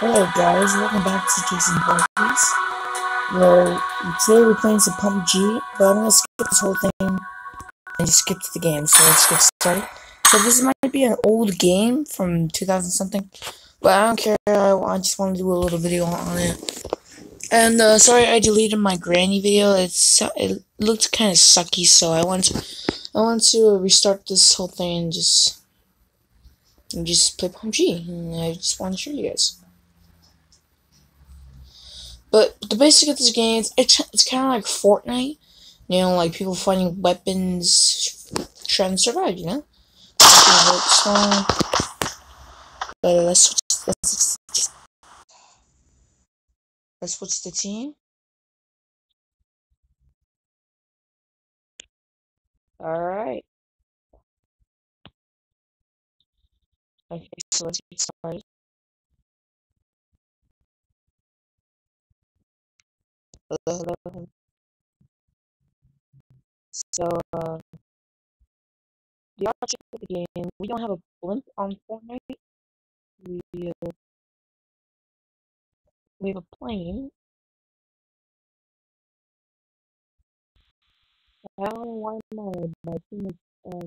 Hello guys, welcome back to Jason Barkley's. Well, today we're playing some PUBG, but I'm gonna skip this whole thing and just skip to the game, so let's get started. So this might be an old game from 2000 something, but I don't care, I, I just want to do a little video on it. And uh, sorry I deleted my granny video, it's, it looked kind of sucky, so I want to, I want to restart this whole thing and just, and just play PUBG, and I just want to show you guys. But the basic of this game, is it's it's kind of like Fortnite. You know, like people finding weapons, trying to survive. You know. Let's switch. Let's, let's switch the team. All right. Okay, so let's get started. So, uh, the object of the game, we don't have a blimp on Fortnite. We, uh, we have a plane. I don't know why my, my team is, uh,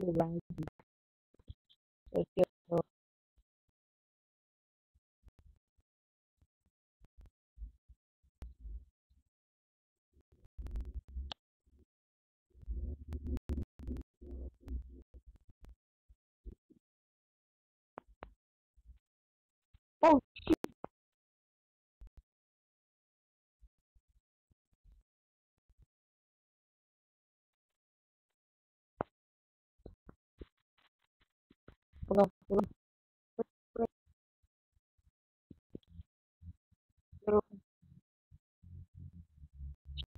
there. Let's go. Oh, on.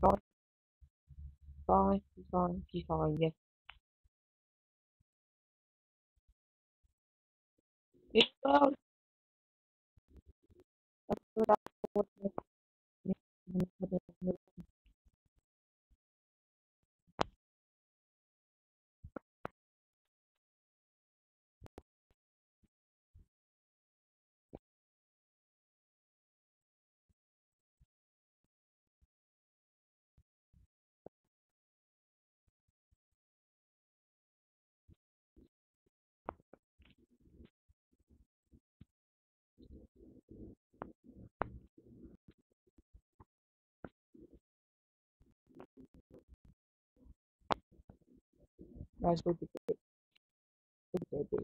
Fine, fine, he's fine, he's fine, yes. It's loud. That's what I to Guys, we'll be. We'll be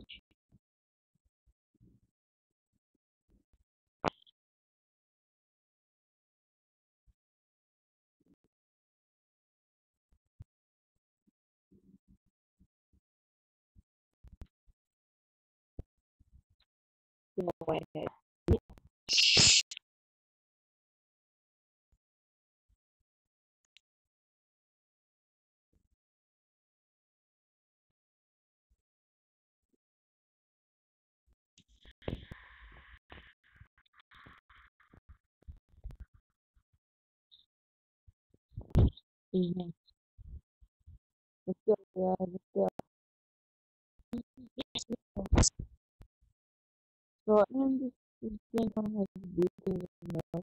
bitch. Mhm. Let's go, guys, let's go. So, and This game kind of has weird things in there.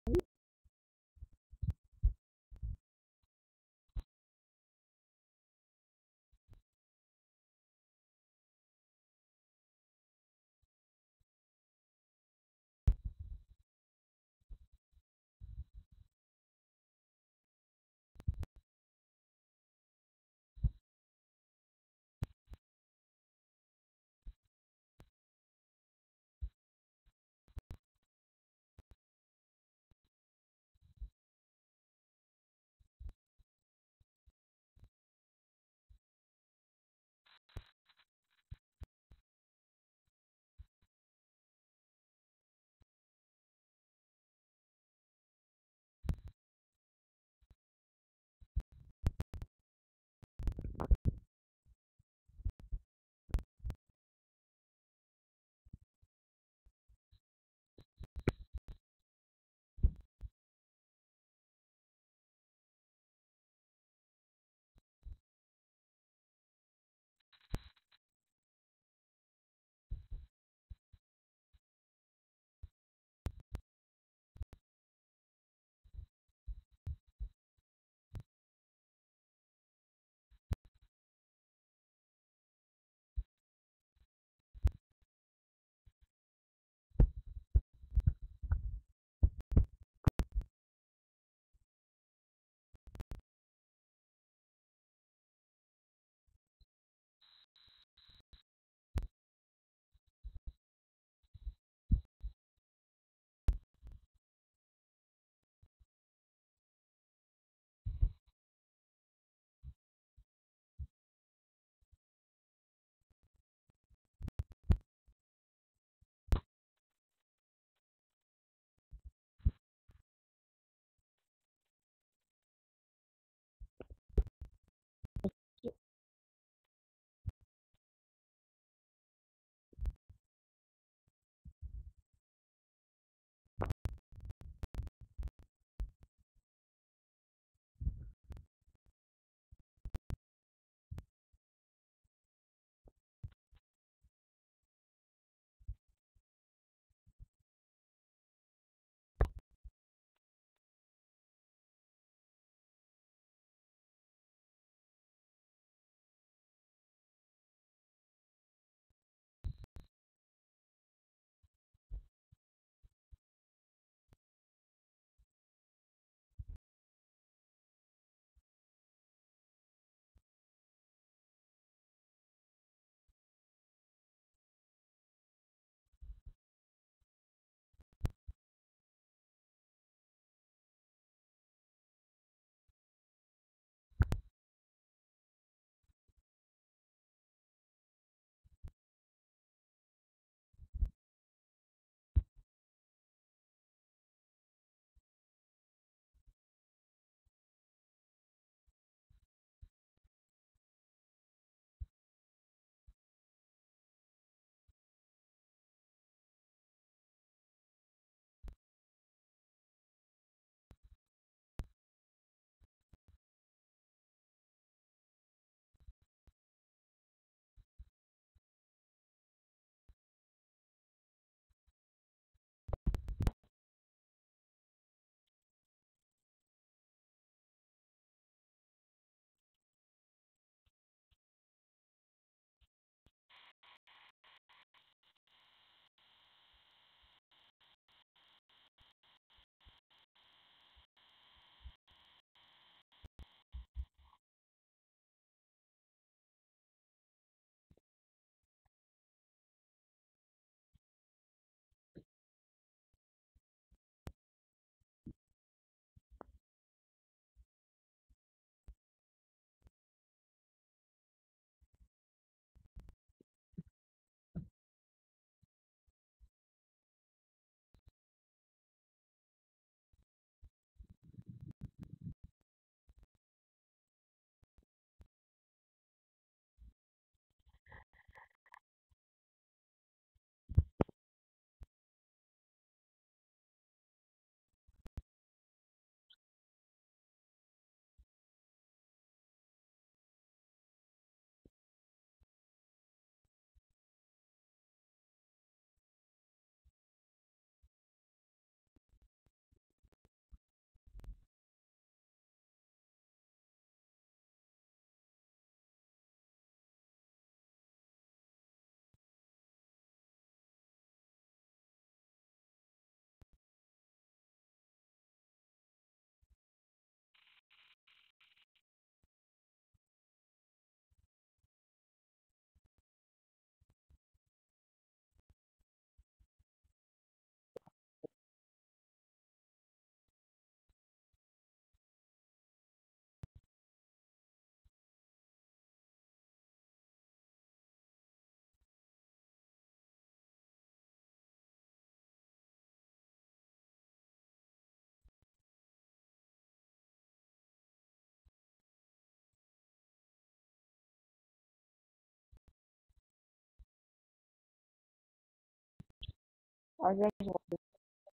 Guess what this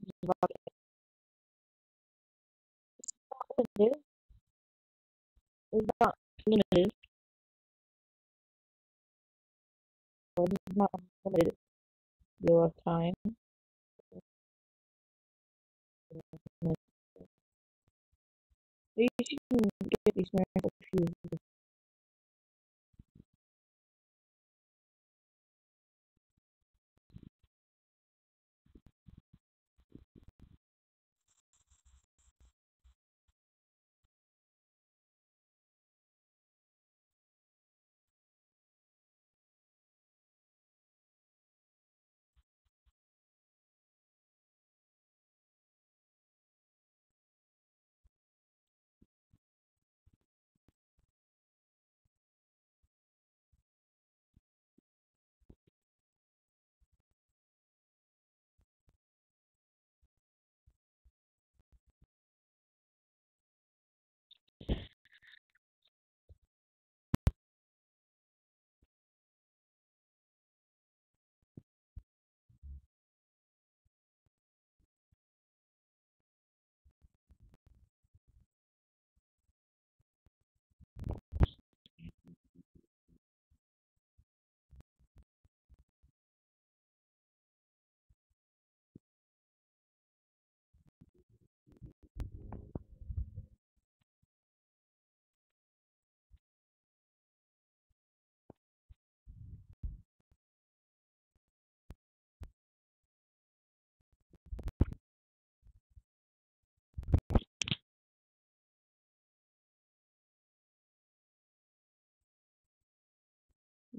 is about it. It's not limited. It's not. Or this is not time. You can get these.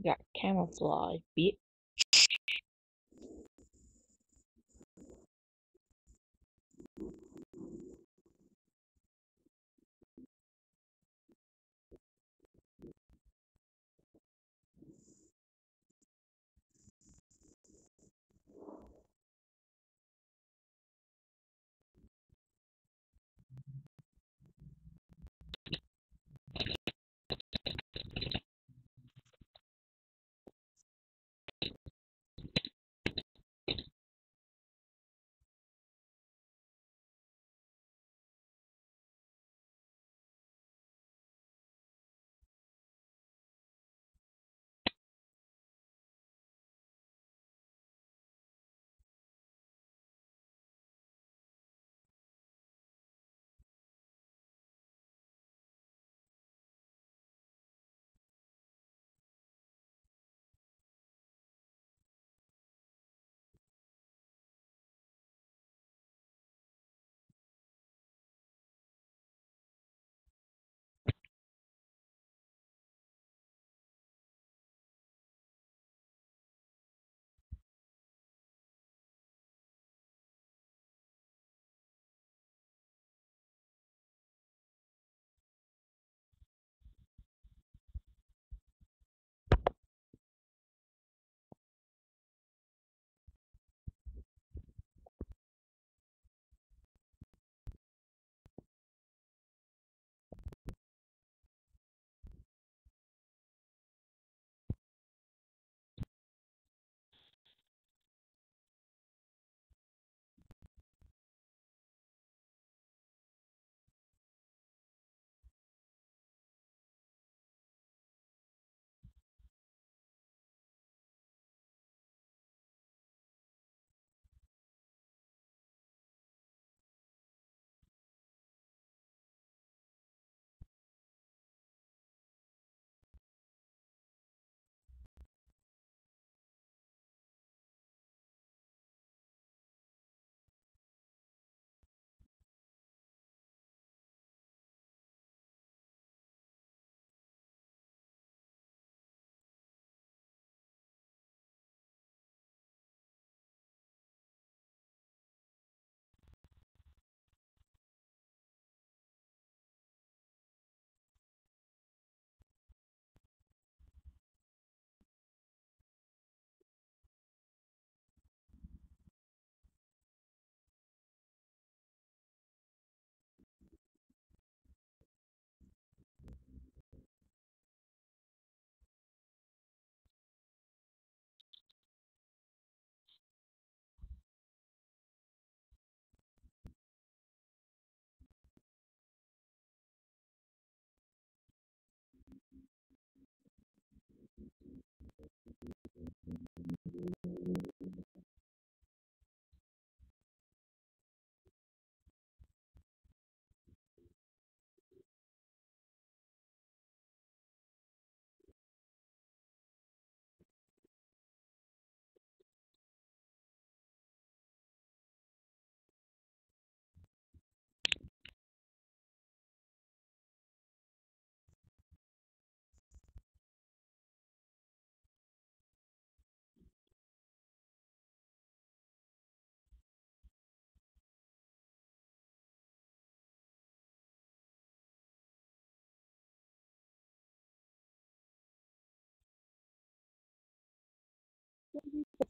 Got camouflage, bitch.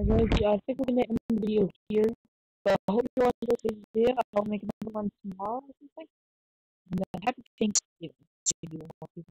I think we're gonna end the video here. But I hope you all enjoyed this video. I'll make another one tomorrow or something. And uh, happy Thanksgiving to you all.